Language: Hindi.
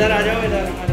इधर आ जाओ इधर। हमारे